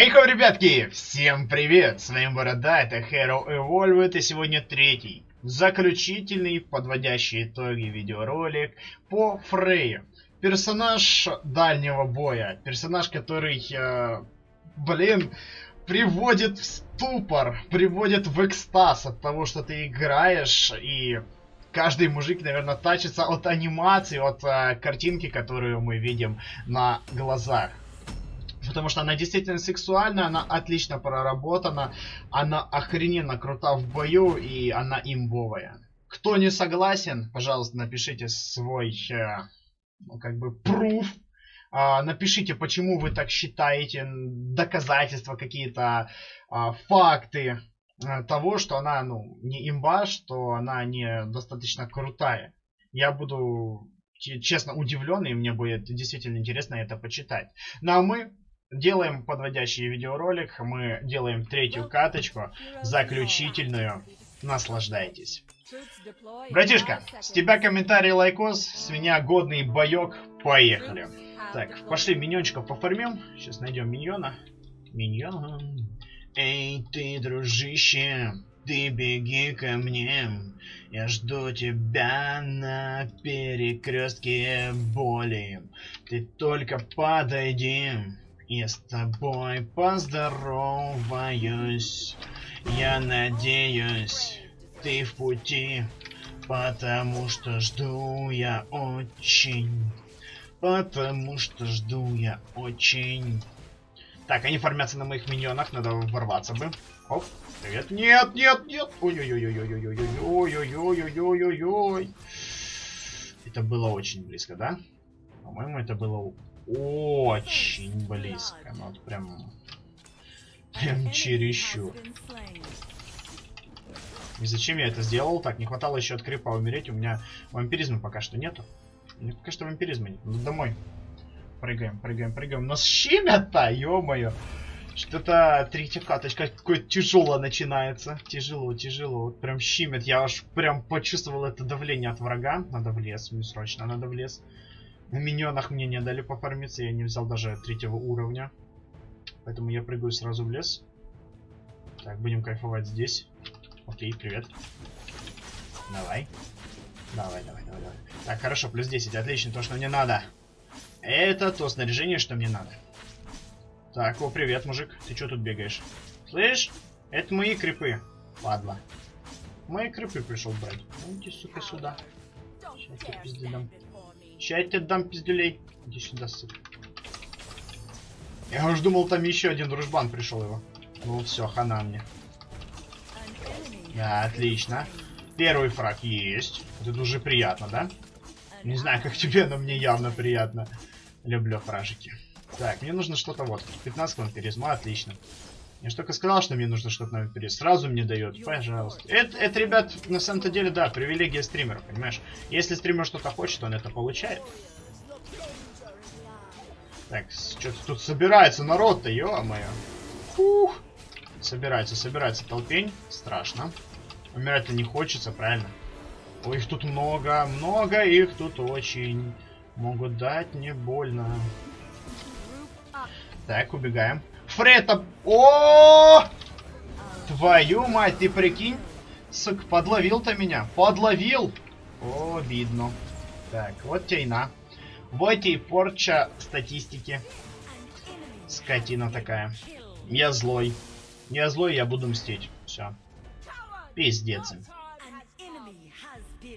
Хей-хо, ребятки! Всем привет! С вами Борода, это Hero Evolved, и сегодня третий, заключительный, подводящий итоги видеоролик по Фрейю. Персонаж дальнего боя, персонаж, который, э, блин, приводит в ступор, приводит в экстаз от того, что ты играешь, и каждый мужик, наверное, тачится от анимации, от э, картинки, которую мы видим на глазах. Потому что она действительно сексуальная, она отлично проработана, она охрененно крута в бою, и она имбовая. Кто не согласен, пожалуйста, напишите свой, э, ну, как бы, пруф. Э, напишите, почему вы так считаете, доказательства какие-то, э, факты того, что она, ну, не имба, что она не достаточно крутая. Я буду честно удивлен, и мне будет действительно интересно это почитать. Ну а мы делаем подводящий видеоролик, мы делаем третью каточку, заключительную. Наслаждайтесь. Братишка, с тебя комментарий лайкос, с меня годный боек, поехали. Так, пошли миньончиков поформим. Сейчас найдем миньона. Миньон. Эй, ты, дружище, ты беги ко мне. Я жду тебя на перекрестке боли. Ты только подойди. И с тобой поздороваюсь. Я надеюсь, ты в пути, потому что жду я очень. Потому что жду я очень. Так, они формятся на моих миньонах, надо ворваться бы. Оп, привет. Нет, нет, нет. Ой-ой-ой-ой-ой-ой-ой-ой-ой-ой-ой-ой. Это было очень близко, да? По-моему, это было очень близко. Ну вот прям... Прям чересчур. И зачем я это сделал? Так, не хватало еще от крипа умереть. У меня вампиризма пока что нету. Меня пока что вампиризма нет. Ну, домой. Прыгаем, прыгаем, прыгаем. Но с щемя-то, ё-моё. Что-то третья каточка какой-то тяжело начинается. Тяжело, тяжело. Вот прям щемит. Я аж прям почувствовал это давление от врага. Надо в лес, мне срочно надо в лес. На миньонах мне не дали пофармиться, я не взял даже третьего уровня. Поэтому я прыгаю сразу в лес. Так, будем кайфовать здесь. Окей, привет. Давай. Давай, давай, давай, давай. Так, хорошо, плюс 10, отлично, то, что мне надо. Это то снаряжение, что мне надо. Так, о, привет, мужик. Ты что тут бегаешь? Слышь? Это мои крипы. Ладно. Мои крипы пришел брать. Ну, иди, сука, сюда. Сейчас я пизды дам. Я тебе дам пиздюлей. Иди сюда, сука. Я уж думал, там еще один дружбан пришел его. Ну все, хана мне. Да, отлично. Первый фраг есть. Это уже приятно, да? Не знаю, как тебе, но мне явно приятно. Люблю фражики. Так, мне нужно что-то вот. 15 вампиризма, отлично. Я же только сказал, что мне нужно что-то на вампиризм. Сразу мне дает, пожалуйста. Это, это, ребят, на самом-то деле, да, привилегия стримера, понимаешь? Если стример что-то хочет, он это получает. Так, что-то тут собирается народ-то, ё-моё. Фух. Собирается, собирается толпень. Страшно. Умирать-то не хочется, правильно? Ой, их тут много, много их тут очень. Могут дать не больно. Так, убегаем. Фрета... О! Твою мать, ты прикинь? Сука, подловил-то меня. Подловил! О, видно. Так, вот тейна. Вот и порча статистики. Скотина такая. Я злой. Я злой, я буду мстить. Все. Пиздец.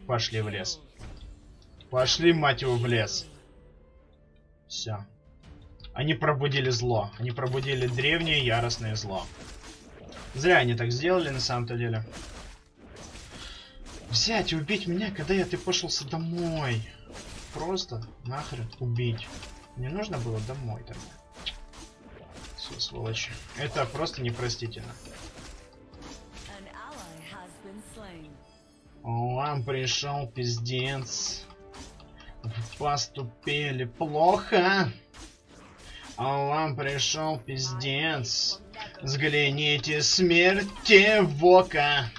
Пошли в лес. Пошли, мать его, в лес. Все. Они пробудили зло. Они пробудили древнее яростное зло. Зря они так сделали, на самом-то деле. Взять и убить меня, когда я ты пошелся домой. Просто нахрен убить. Мне нужно было домой тогда. Все, сволочи. Это просто непростительно. Вам пришел пиздец. Поступили плохо. А вам пришел пиздец. Взгляните смерти в око.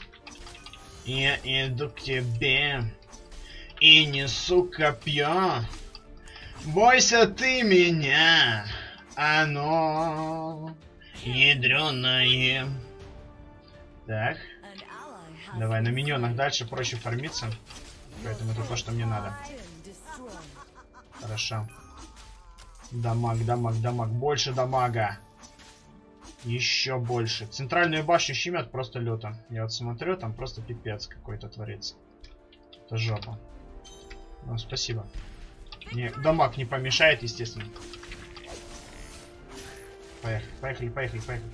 Я иду к тебе и несу копье. Бойся ты меня, оно Ядреное. Так. Давай, на миньонах дальше проще фармиться. Поэтому это то, что мне надо. Хорошо. Дамаг, дамаг, дамаг. Больше дамага. Еще больше. Центральную башню щемят просто лето. Я вот смотрю, там просто пипец какой-то творится. Это жопа. Ну, спасибо. Мне дамаг не помешает, естественно. Поехали, поехали, поехали, поехали.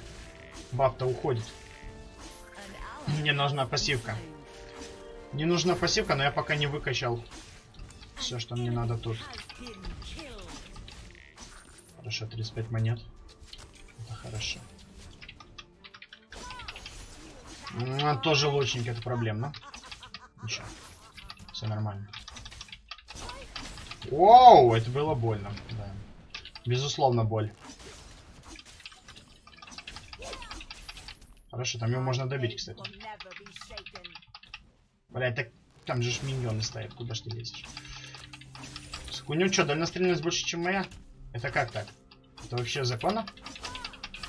Баб-то уходит. Мне нужна пассивка. Не нужна пассивка, но я пока не выкачал все, что мне надо тут. Хорошо, 35 монет. Это хорошо. А, тоже лучник, это проблемно. Ничего. Все нормально. Оу, это было больно. Да. Безусловно, боль. Хорошо, там его можно добить, кстати. Блять, так там же ж миньоны стоят, куда ж ты лезешь? У него что, дальностреленность больше, чем моя? Это как так? Это вообще законно?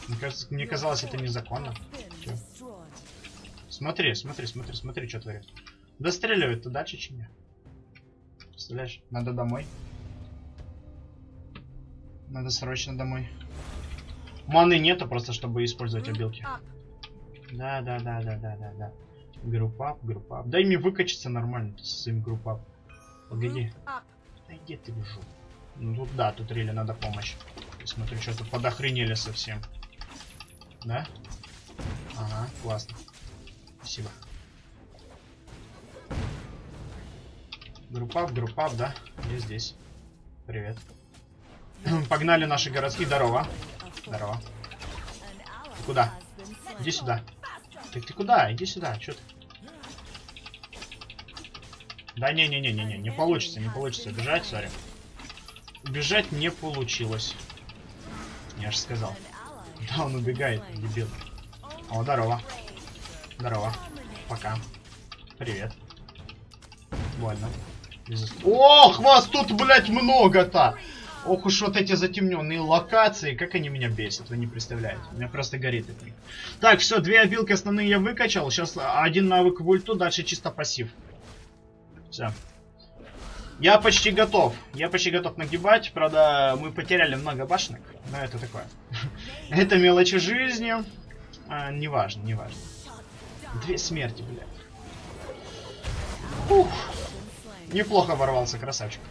Мне, кажется, мне казалось, это незаконно. Чё? Смотри, смотри, смотри, смотри, что творит. Достреливает-то дальше, чем я. Представляешь? Надо домой. Надо срочно домой. Маны нету просто, чтобы использовать обилки. Да, да, да, да, да, да, да. Группап, группап. Дай мне выкачаться нормально с своим группап. Погоди. Да иди ты в жопу. Ну тут да, тут рели надо помощь. Я смотрю, что тут подохренели совсем. Да? Ага, классно. Спасибо. Группап, группап, да? Я здесь. Привет. Погнали наши городские. Здорово. Здорово. Ты куда? Иди сюда. Так ты куда? Иди сюда. Че ты? Да не-не-не-не-не, не получится, не получится бежать, сори. Убежать не получилось. Я же сказал. Да, он убегает, дебил. О, здорово. Здорово. Пока. Привет. Больно. Ох, вас тут, блядь, много-то! Ох уж вот эти затемненные локации, как они меня бесят, вы не представляете. У меня просто горит это. Так, все, две обилки основные я выкачал. Сейчас один навык в ульту, дальше чисто пассив. Все. Я почти готов. Я почти готов нагибать. Правда, мы потеряли много башенок. Но это такое. это мелочи жизни. А, неважно, неважно. Две смерти, блядь. Ух. Неплохо ворвался, красавчик.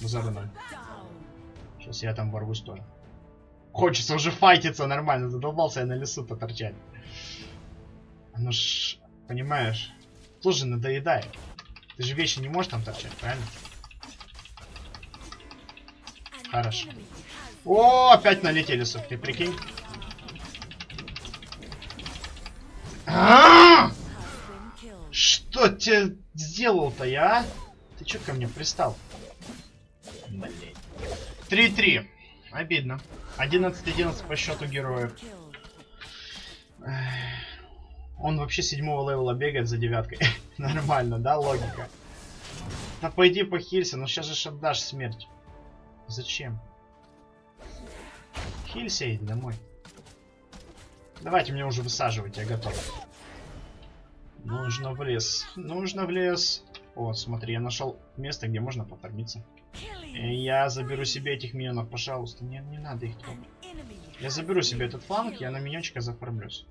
За мной. Сейчас я там ворвусь тоже. Хочется уже файтиться нормально. Задолбался я на лесу поторчать. Ну ж, понимаешь, тоже надоедает. Ты же вещи не можешь там торчать, правильно? Хорошо. О, опять налетели, сука, ты прикинь. А -а -а! Что тебе сделал-то я, а? Ты чё ко мне пристал? Блин. 3-3. Обидно. 11-11 по счету героев. Он вообще седьмого левела бегает за девяткой. Нормально, да, логика? Да пойди похилься, но сейчас же отдашь смерть. Зачем? Хилься иди домой. Давайте меня уже высаживать, я готов. Нужно в лес. Нужно в лес. Вот, смотри, я нашел место, где можно пофармиться. Я заберу себе этих миньонов, пожалуйста. Не, не надо их трогать. Я заберу себе этот фланг, я на миньончика зафармлюсь.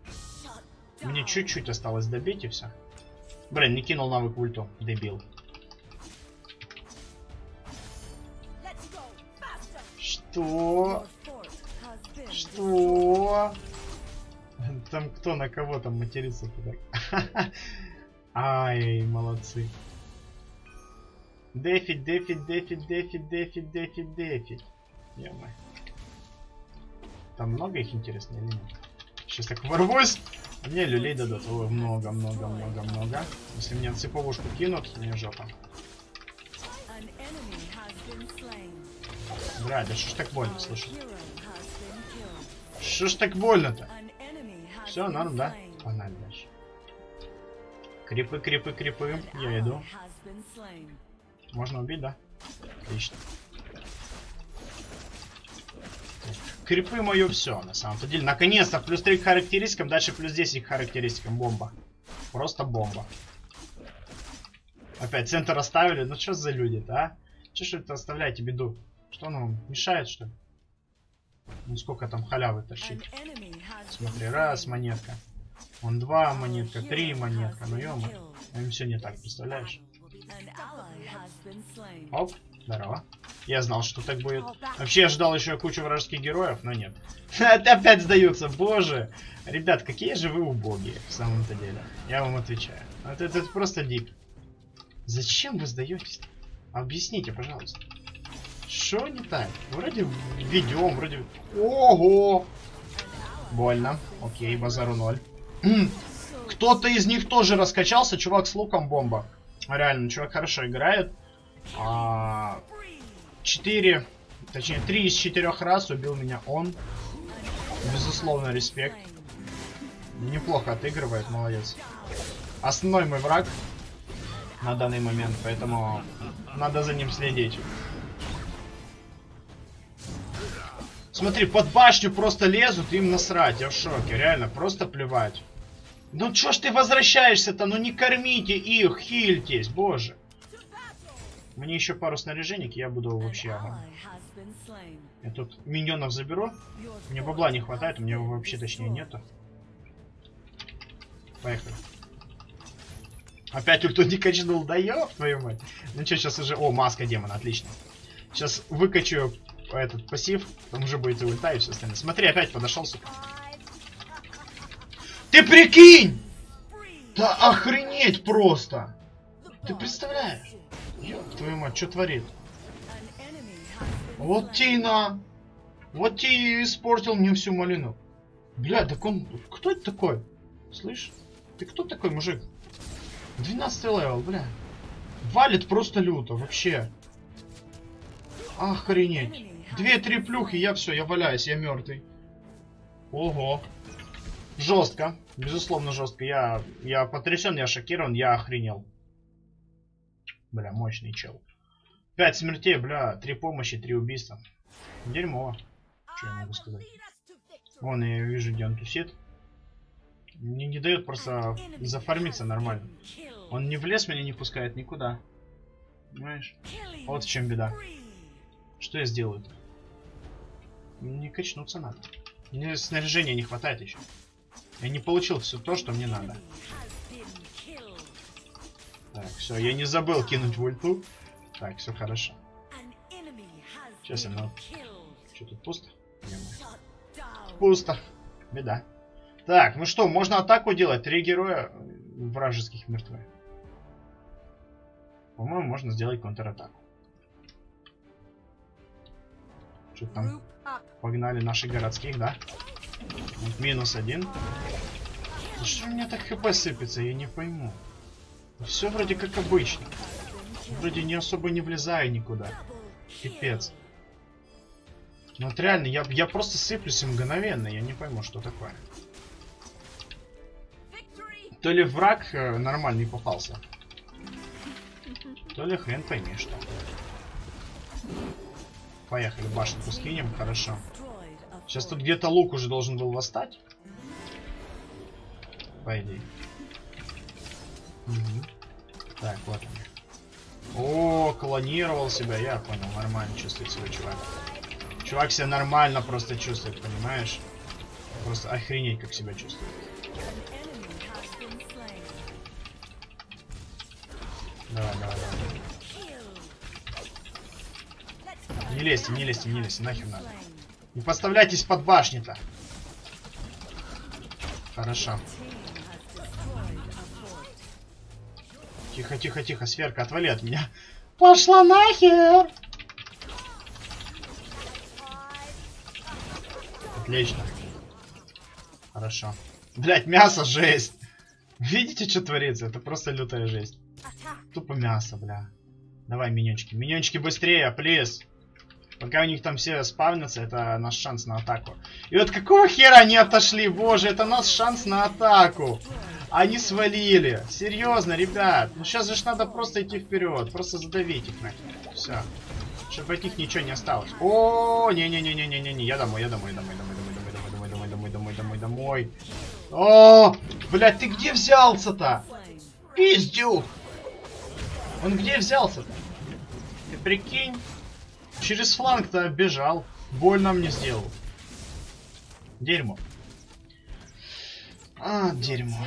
Мне чуть-чуть осталось добить и все. Блин, не кинул навык ульту, дебил. Что? Что? Там кто на кого там матерится туда? Ай, молодцы. Дефить, дефить, дефить, дефить, дефить, дефить, дефить. Ё-моё. Там много их интересно или нет? Сейчас так ворвусь. Мне люлей дадут. Ой, много, много, много, много. Если мне цеповушку кинут, мне жопа. Бля, да что ж так больно, слушай. Что ж так больно-то? Все, норм, да? Погнали дальше. Крипы, крипы, крипы. Я иду. Можно убить, да? Отлично. Крипы мое все, на самом-то деле. Наконец-то, плюс 3 к характеристикам, дальше плюс 10 к характеристикам. Бомба. Просто бомба. Опять центр оставили. Ну что за люди-то, а? Че ж это оставляете беду? Что оно вам мешает, что ли? Ну сколько там халявы торчит? Смотри, раз монетка. Он два монетка, три монетка. Ну ё им все не так, представляешь? Оп, здорово. Я знал, что так будет. Вообще, я ждал еще кучу вражеских героев, но нет. Опять сдаются, боже. Ребят, какие же вы убогие, в самом-то деле. Я вам отвечаю. Это, это просто дико. Зачем вы сдаетесь? Объясните, пожалуйста. Что не так? Вроде ведем, вроде... Ого! Больно. Окей, базару ноль. Кто-то из них тоже раскачался. Чувак с луком бомба. Реально, чувак хорошо играет. А, четыре, точнее, три из четырех раз убил меня он. Безусловно, респект. Неплохо отыгрывает, молодец. Основной мой враг на данный момент, поэтому надо за ним следить. Смотри, под башню просто лезут, им насрать, я в шоке, реально, просто плевать. Ну чё ж ты возвращаешься-то, ну не кормите их, хильтесь, боже. Мне еще пару снаряжений, я буду вообще... Ага. Я тут миньонов заберу. Мне бабла не хватает, у меня вообще точнее нету. Поехали. Опять ульту не качнул, да ёб твою мать. Ну что, сейчас уже... О, маска демона, отлично. Сейчас выкачу этот пассив, там уже будет и ульта и все остальное. Смотри, опять подошел, сука. Ты прикинь! Да охренеть просто! Ты представляешь? Ёб твою мать, что творит? Вот Тина! Вот ты испортил мне всю малину. Бля, так он... Кто это такой? Слышь? Ты кто такой, мужик? 12 level, бля. Валит просто люто, вообще. Охренеть. Две-три плюхи, я все, я валяюсь, я мертвый. Ого. Жестко. Безусловно, жестко. Я, я потрясен, я шокирован, я охренел. Бля, мощный чел. Пять смертей, бля, три помощи, три убийства. Дерьмово. Что я могу сказать? Вон, я вижу, где он тусит. Мне не дает просто зафармиться нормально. Он не в лес меня не пускает никуда. Понимаешь? Вот в чем беда. Что я сделаю -то? Не качнуться надо. Мне снаряжения не хватает еще. Я не получил все то, что мне надо. Так, все, я не забыл кинуть в ульту. Так, все хорошо. Сейчас я на... Что тут пусто? Пусто. Беда. Так, ну что, можно атаку делать. Три героя вражеских мертвы. По-моему, можно сделать контратаку. Что там? Погнали наших городских, да? Вот минус один. Что у меня так хп сыпется, я не пойму. Все вроде как обычно. Вроде не особо не влезаю никуда. Пипец. Ну вот реально, я, я просто сыплюсь мгновенно, я не пойму, что такое. То ли враг э, нормальный попался. То ли хрен пойми что. Поехали, башенку скинем, хорошо. Сейчас тут где-то лук уже должен был восстать. По идее. Угу. Так, вот он. О, клонировал себя, я понял, нормально чувствует себя чувак. Чувак себя нормально просто чувствует, понимаешь? Просто охренеть, как себя чувствует. Давай, давай, давай. Не лезьте, не лезьте, не лезьте, нахер надо. Не подставляйтесь под башни-то. Хорошо. Тихо, тихо, тихо, сверка, отвали от меня. Пошла нахер! Отлично. Хорошо. Блять, мясо жесть. Видите, что творится? Это просто лютая жесть. Тупо мясо, бля. Давай, миньончики. Миньончики быстрее, плиз. Пока у них там все спавнятся, это наш шанс на атаку. И вот какого хера они отошли? Боже, это наш шанс на атаку. Они свалили. Серьезно, ребят. Ну сейчас же надо просто идти вперед. Просто задавить их нахер. Все. Чтобы от них ничего не осталось. О, не-не-не-не-не-не, я домой, я домой, домой, домой, домой, домой, домой, домой, домой, домой, домой, домой. О, блядь, ты где взялся-то? Пиздюк! Он где взялся-то? Ты прикинь? Через фланг-то бежал. Больно мне сделал. Дерьмо. А, дерьмо.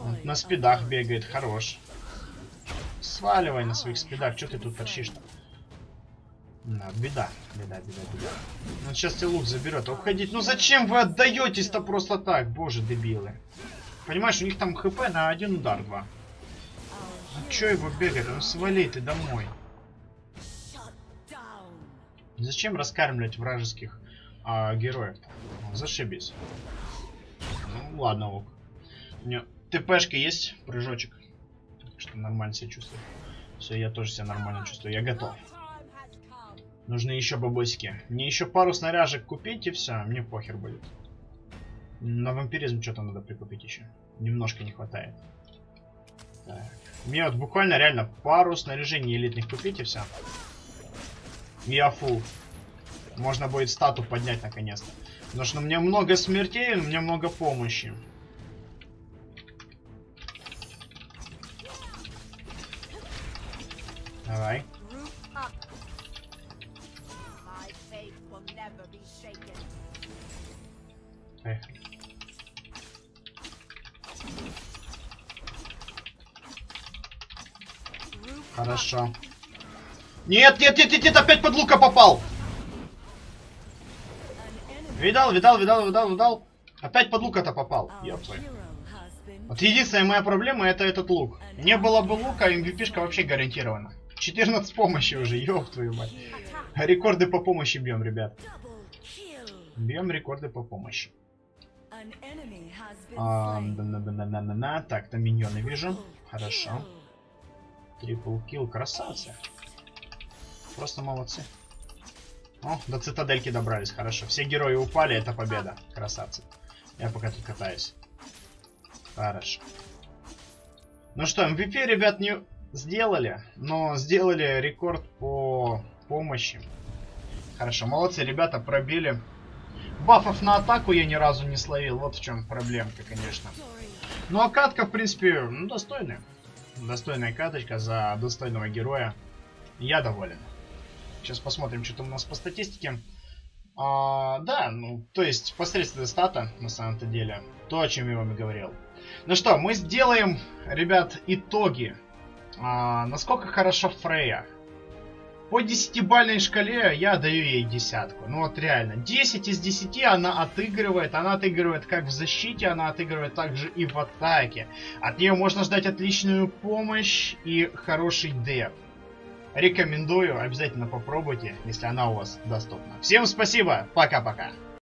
Он на спидах бегает, хорош. Сваливай на своих спидах, что ты тут торчишь-то? Да, беда, беда, беда, беда. Он сейчас тебе лук заберет. А уходить. Ну зачем вы отдаетесь-то просто так? Боже, дебилы. Понимаешь, у них там хп на один удар два. Ну чё его бегать? Ну свали ты домой. Зачем раскармливать вражеских а, героев-то? Ну, зашибись. Ну ладно, ок. У меня ТПшка есть, прыжочек. Что нормально себя чувствую. Все, я тоже себя нормально чувствую. Я готов. Нужны еще бабосики. Мне еще пару снаряжек купить и все. Мне похер будет. На вампиризм что-то надо прикупить еще. Немножко не хватает. Так. Мне вот буквально реально пару снаряжений элитных купить и все. Я фул. Можно будет стату поднять наконец-то. Потому что у меня много смертей, у меня много помощи. Давай. Хорошо. Нет, нет, нет, нет, нет, опять под лука попал. Видал, видал, видал, видал, видал. Опять под лука-то попал. Ёпы. Вот единственная моя проблема это этот лук. Не было бы лука, MVP-шка вообще гарантирована. 14 помощи уже, ёб твою мать. Рекорды по помощи бьем, ребят. Бьем рекорды по помощи. А, да, да, да, да, да, да. Так, там миньоны вижу. Хорошо. Трипл килл, красавцы. Просто молодцы. О, до цитадельки добрались, хорошо. Все герои упали, это победа. Красавцы. Я пока тут катаюсь. Хорошо. Ну что, MVP, ребят, не сделали, но сделали рекорд по помощи. Хорошо, молодцы, ребята, пробили. Бафов на атаку я ни разу не словил, вот в чем проблемка, конечно. Ну а катка, в принципе, ну, достойная. Достойная каточка за достойного героя. Я доволен. Сейчас посмотрим, что там у нас по статистике. А, да, ну, то есть посредственная стата, на самом-то деле. То, о чем я вам и говорил. Ну что, мы сделаем, ребят, итоги. А, насколько хорошо Фрея. По десятибальной шкале я даю ей десятку. Ну вот реально. 10 из 10 она отыгрывает. Она отыгрывает как в защите, она отыгрывает также и в атаке. От нее можно ждать отличную помощь и хороший деп. Рекомендую, обязательно попробуйте, если она у вас доступна. Всем спасибо, пока-пока.